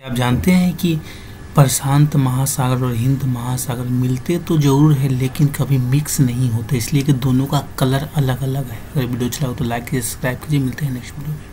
आप जानते हैं कि प्रशांत महासागर और हिंद महासागर मिलते तो ज़रूर है, लेकिन कभी मिक्स नहीं होते, इसलिए कि दोनों का कलर अलग अलग है। अगर वीडियो अच्छा हो तो लाइक कीजिए सब्सक्राइब कीजिए। मिलते हैं नेक्स्ट वीडियो में।